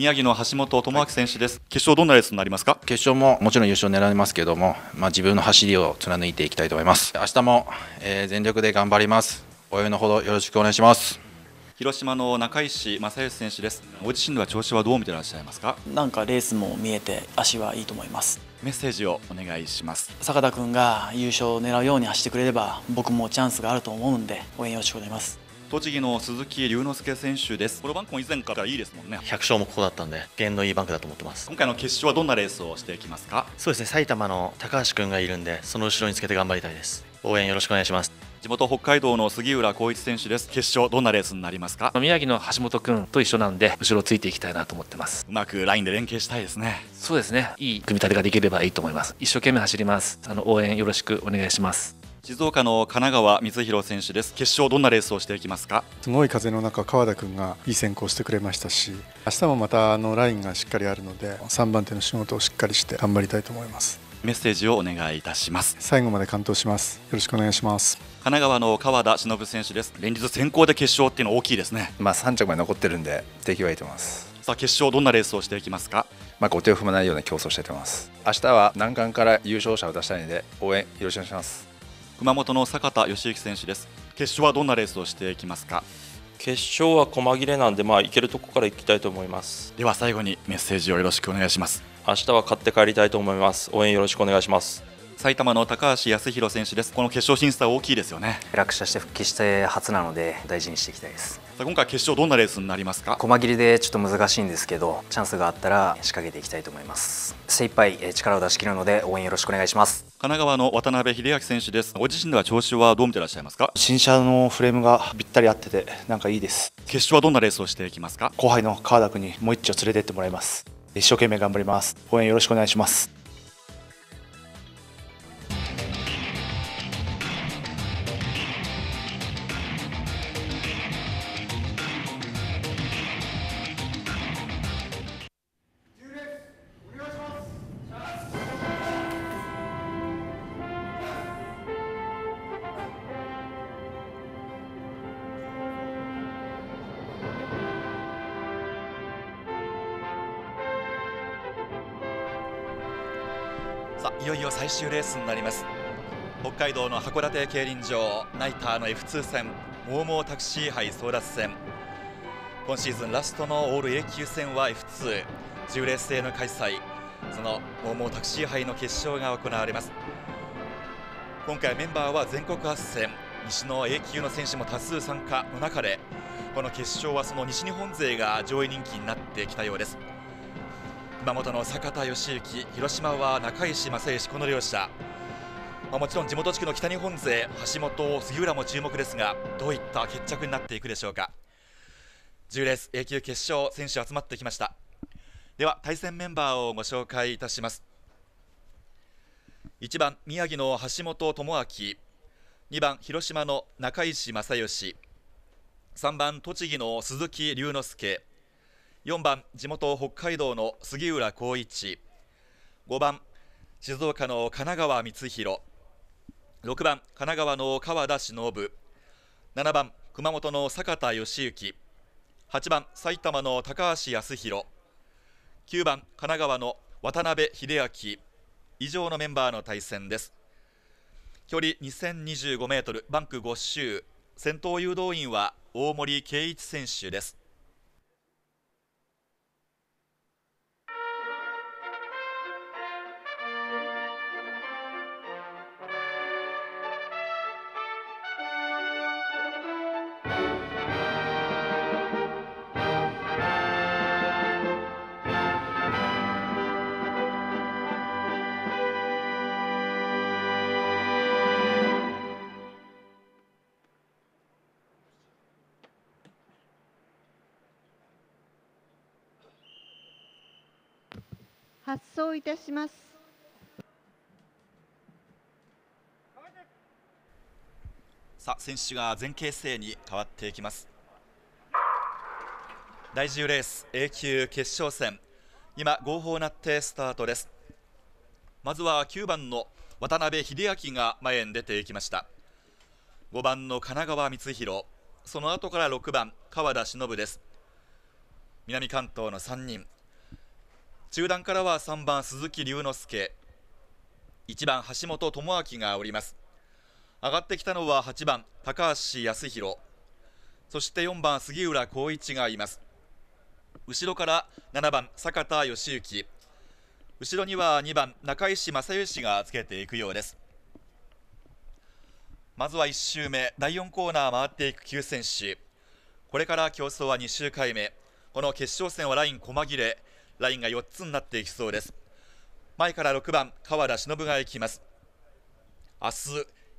宮城の橋本智明選手です、決勝どんなレースになりますか？決勝ももちろん優勝狙いますけども、まあ、自分の走りを貫いていきたいと思います。明日も、えー、全力で頑張ります。応援のほどよろしくお願いします。広島の中石正義選手です。ご自身では調子はどう見てらっしゃいますか？なんかレースも見えて足はいいと思います。メッセージをお願いします。坂田君が優勝を狙うように走ってくれれば僕もチャンスがあると思うんで応援よろしくお願いします栃木の鈴木龍之介選手です。このバンクも以前からいいですもんね。100勝もここだったんで弦のいいバンクだと思ってます。今回の決勝はどんなレースをしていきますか？そうですね埼玉の高橋君がいるんでその後ろにつけて頑張りたいです。応援よろしくお願いします。地元北海道の杉浦浩一選手です。決勝どんなレースになりますか？宮城の橋本君と一緒なんで後ろついていきたいなと思ってます。うまくラインで連携したいですね。そうですね。いい組み立てができればいいと思います。一生懸命走ります。あの応援よろしくお願いします静岡の神奈川光弘選手です。決勝どんなレースをしていきますか？すごい風の中川田君がいい先行してくれましたし明日もまたあのラインがしっかりあるので3番手の仕事をしっかりして頑張りたいと思います。メッセージをお願いいたします。最後まで完投します。よろしくお願いします。神奈川の川田忍選手です。連日先行で決勝っていうのは大きいですね。まあ3着まで残ってるんで出来はいいと思います。さあ決勝どんなレースをしていきますか？まあ、後手を踏まないような競争したいと思います。明日は難関から優勝者を出したいので応援よろしくお願いします熊本の坂田義之選手です。決勝はどんなレースをしていきますか？決勝は細切れなんでまあいけるとこから行きたいと思います。では最後にメッセージをよろしくお願いします。明日は勝って帰りたいと思います。応援よろしくお願いします埼玉の高橋康弘選手です。この決勝進出は大きいですよね。落車して復帰して初なので大事にしていきたいです。今回決勝どんなレースになりますか？細切りでちょっと難しいんですけどチャンスがあったら仕掛けていきたいと思います。精一杯力を出し切るので応援よろしくお願いします。神奈川の渡辺秀明選手です。ご自身では調子はどう見てらっしゃいますか？新車のフレームがぴったり合っててなんかいいです。決勝はどんなレースをしていきますか？後輩の川田君にもう一丁連れてってもらいます。一生懸命頑張ります。応援よろしくお願いしますさあいよいよ最終レースになります。北海道の函館競輪場ナイターの F2 戦モーモータクシー杯争奪戦。今シーズンラストのオール A 級戦は F210 レース制の開催そのモーモータクシー杯の決勝が行われます。今回メンバーは全国8戦。西の A 級の選手も多数参加の中でこの決勝はその西日本勢が上位人気になってきたようです。熊本の坂田義行広島は中石正義この両者、まあ、もちろん地元地区の北日本勢橋本杉浦も注目ですがどういった決着になっていくでしょうか。10レース A 級決勝選手集まってきました。では対戦メンバーをご紹介いたします。1番宮城の橋本智明。2番広島の中石正義。3番栃木の鈴木龍之介。4番地元北海道の杉浦浩一。5番静岡の神奈川光弘。6番神奈川の川田忍。7番熊本の坂田義行。8番埼玉の高橋康弘。9番神奈川の渡辺秀明。以上のメンバーの対戦です。距離2025メートルバンク5周。先頭誘導員は大森圭一選手です。発送いたします。さあ選手が前傾姿勢に変わっていきます。第10レース A 級決勝戦。今号砲鳴ってスタートです。まずは9番の渡辺秀明が前に出ていきました。5番の神奈川光弘。その後から6番川田忍です。南関東の3人。中段からは3番鈴木龍之介。1番橋本智明がおります。上がってきたのは8番高橋康弘。そして4番杉浦浩一がいます。後ろから7番坂田義行。後ろには2番中石正義がつけていくようです。まずは1周目第4コーナー回っていく9選手。これから競争は2周回目。この決勝戦はライン細切れ。ラインが4つになっていきそうです。前から6番川田忍が行きます。明日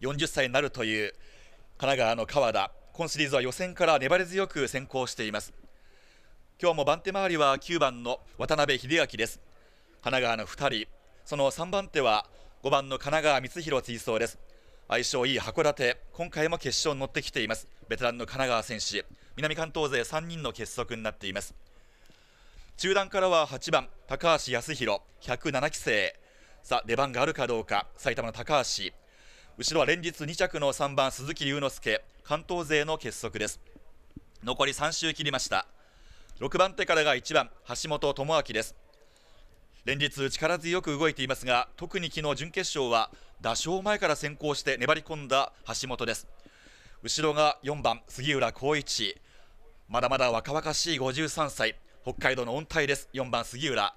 40歳になるという神奈川の川田。今シリーズは予選から粘り強く先行しています。今日も番手回りは9番の渡辺秀明です。神奈川の2人。その3番手は5番の神奈川光弘追走です。相性いい函館。今回も決勝に乗ってきています。ベテランの神奈川選手。南関東勢3人の結束になっています。中段からは8番高橋康弘107期生。さあ出番があるかどうか埼玉の高橋。後ろは連日2着の3番鈴木龍之介関東勢の結束です。残り3周切りました。6番手からが1番橋本智明です。連日力強く動いていますが特に昨日準決勝は打賞前から先行して粘り込んだ橋本です。後ろが4番杉浦浩一。まだまだ若々しい53歳。北海道の温帯です。4番杉浦。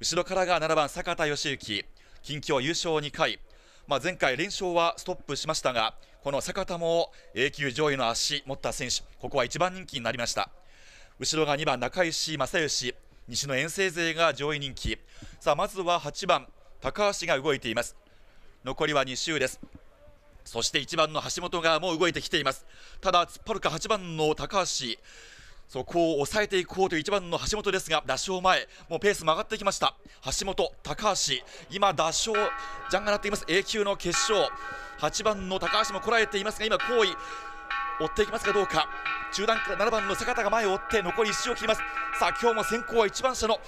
後ろからが7番坂田義行。近況優勝2回。まあ、前回連勝はストップしましたがこの坂田も A 級上位の足持った選手。ここは一番人気になりました。後ろが2番中石正義。西の遠征勢が上位人気。さあまずは8番高橋が動いています。残りは2周です。そして1番の橋本がもう動いてきています。ただ突っ張るか8番の高橋。そこを抑えていこうという1番の橋本ですが、打賞前、もうペースも上がってきました。橋本、高橋、今、打賞、ジャンが鳴っています。A 級の決勝。8番の高橋もこらえていますが、今、行為、追っていきますかどうか。中段から7番の坂田が前を追って残り1周を切ります。さあ今日も先行は1番車の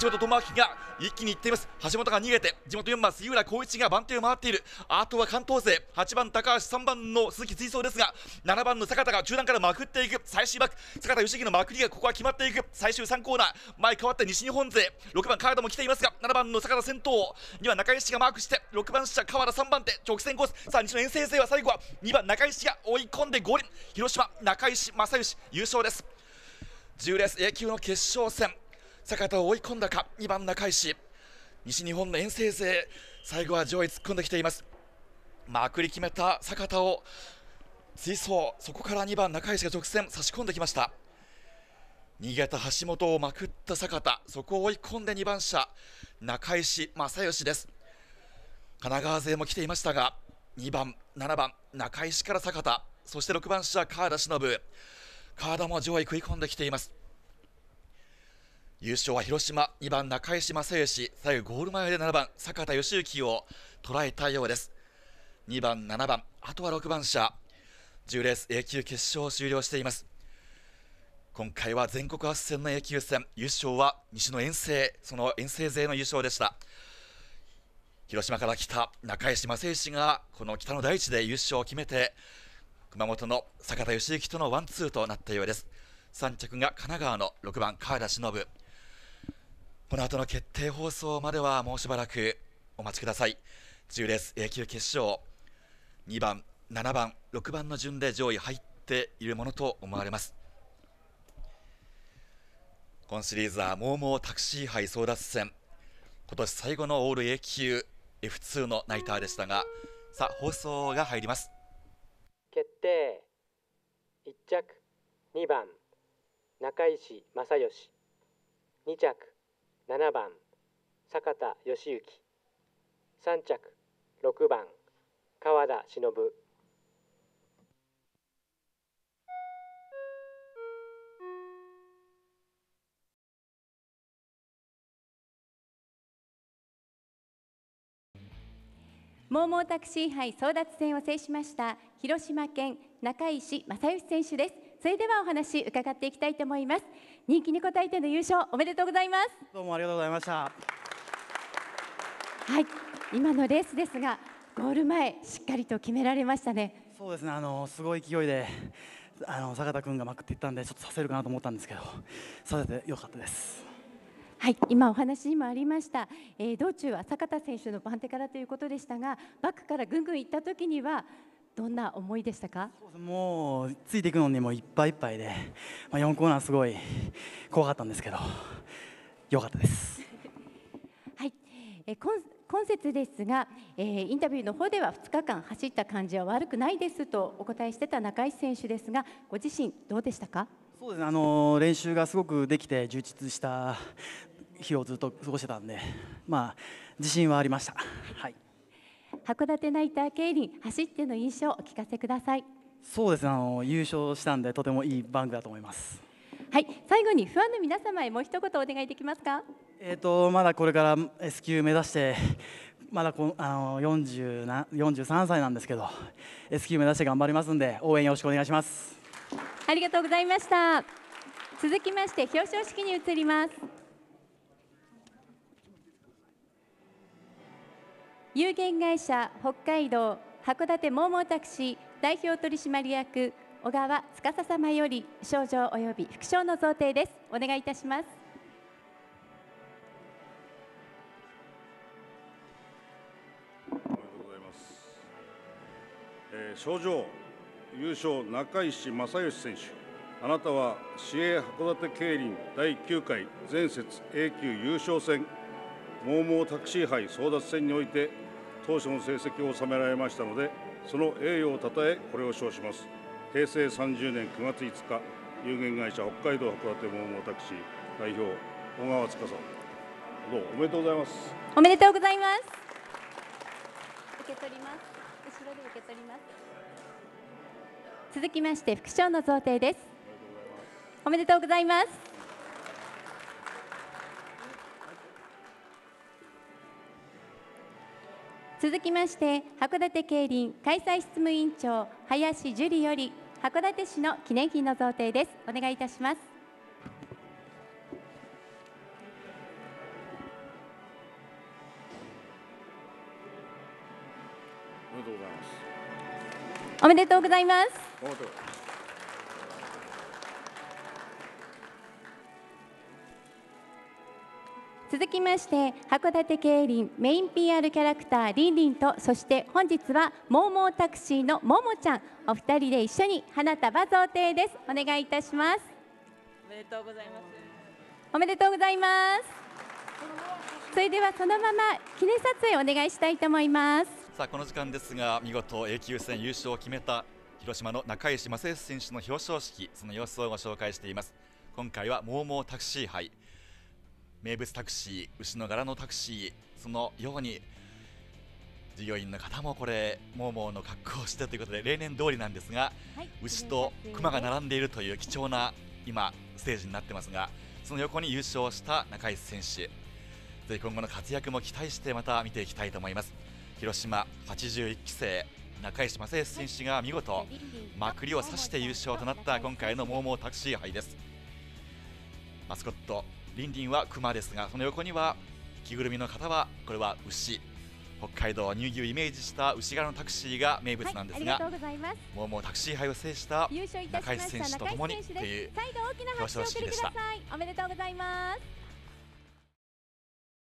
橋本智明が一気にいっています。橋本が逃げて地元4番杉浦浩一が番手を回っている。あとは関東勢8番高橋3番の鈴木追走ですが7番の坂田が中段からまくっていく。最終バック坂田義樹のまくりがここは決まっていく。最終3コーナー前変わって西日本勢6番川田も来ていますが7番の坂田先頭には中石がマークして6番車川田3番手直線コース。さあ西の遠征勢は最後は2番中石が追い込んで5輪広島中石正義優勝です。10レース A 級の決勝戦坂田を追い込んだか2番中石。西日本の遠征勢最後は上位突っ込んできています。まくり決めた坂田を追走そこから2番中石が直線差し込んできました。逃げた橋本をまくった坂田そこを追い込んで2番車中石正義です。神奈川勢も来ていましたが2番7番中石から坂田。そして6番車川田忍。川田も上位食い込んできています。優勝は広島2番中石正義最後ゴール前で7番坂田義行を捉えたようです。2番7番あとは6番車10レース A 級決勝を終了しています。今回は全国8戦の A 級戦優勝は西の遠征その遠征勢の優勝でした。広島から来た中石正義がこの北の大地で優勝を決めて熊本の坂田義行とのワンツーとなったようです。3着が神奈川の6番川田忍。この後の決定放送まではもうしばらくお待ちください。10レース A 級決勝。2番7番6番の順で上位入っているものと思われます。今シリーズはモーモータクシー杯争奪戦。今年最後のオール A 級 F2 のナイターでしたがさあ放送が入ります。定1着2番中石正義。2着7番坂田義行。3着6番川田忍。モーモータクシー杯争奪戦を制しました広島県中石正義選手です。それではお話伺っていきたいと思います。人気に応えての優勝おめでとうございます。どうもありがとうございました。はい。今のレースですがゴール前しっかりと決められましたね。そうですね。あのすごい勢いであの坂田君がまくっていったんでちょっとさせるかなと思ったんですけどさせてよかったです。はい、今お話にもありました、えー、道中は坂田選手の番手からということでしたがバックからぐんぐん行った時にはどんな思いでしたか？もうついていくのにもいっぱいいっぱいで、まあ、4コーナーすごい怖かったんですけどよかったです。はい、えー、今今節ですが、えー、インタビューの方では2日間走った感じは悪くないですとお答えしてた中石選手ですがご自身どうでしたか？そうですね、あの練習がすごくできて充実した日をずっと過ごしてたんで、まあ、自信はありました。はい、函館ナイター競輪走っての印象をお聞かせください。そうですね、あの優勝したんでとてもいいバンクだと思います。はい、最後にファンの皆様へもう一言お願いできますか？えっ、とまだこれから S 級目指して。まだこあの40な43歳なんですけど S 級目指して頑張りますんで応援よろしくお願いします。ありがとうございました。続きまして表彰式に移ります。有限会社北海道函館モーモータクシー代表取締役小川司様より賞状及び副賞の贈呈です。お願いいたします。ありがとうございます。えー、賞状優勝中石正義選手あなたは市営函館競輪第9回前節 A 級優勝戦モーモータクシー杯争奪戦において当初の成績を収められましたのでその栄誉をたたえこれを称します。平成30年9月5日有限会社北海道函館モーモータクシー代表小川司。どうもおめでとうございます。おめでとうございます。受け取ります。後ろで受け取ります。続きまして副賞の贈呈です。おめでとうございます続きまして函館競輪開催執務委員長林樹里より函館市の記念品の贈呈です。お願いいたします。おめでとうございます。おめでとうございます続きまして函館競輪メイン PR キャラクターリンリンとそして本日はモーモータクシーのももちゃん。お二人で一緒に花束贈呈です。お願いいたします。おめでとうございます。おめでとうございます。それではそのまま記念撮影お願いしたいと思います。さあこの時間ですが見事 A 級戦優勝を決めた広島の中石正義選手の表彰式その様子をご紹介しています。今回はモーモータクシー杯。名物タクシー牛の柄のタクシーそのように従業員の方もこれモーモーの格好をしてということで例年通りなんですが、はい、牛と熊が並んでいるという貴重な今ステージになってますがその横に優勝した中石選手。ぜひ今後の活躍も期待してまた見ていきたいと思います。広島81期生中石正義選手が見事まくりを刺して優勝となった今回のモーモータクシー杯です。マスコットリンリンは熊ですがその横には着ぐるみの方はこれは牛北海道乳牛をイメージした牛柄のタクシーが名物なんですが、はい、もうもうタクシー杯を制した中石選手とともにという再度大きな拍手をお送りください。おめでとうございます